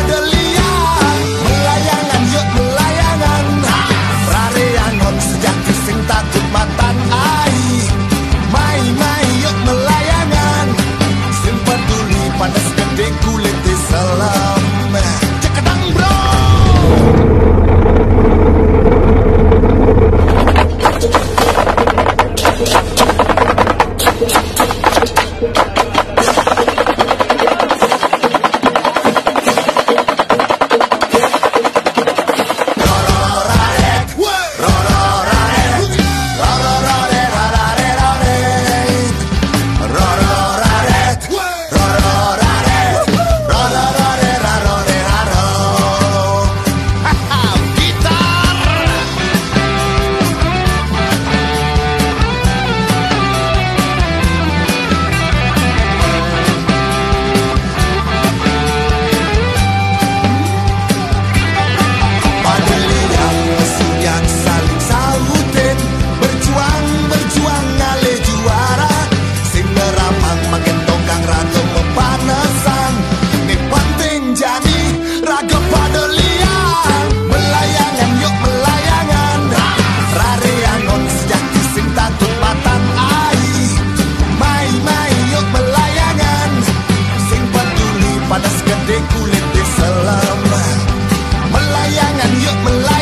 pada Melayangan yuk melayangan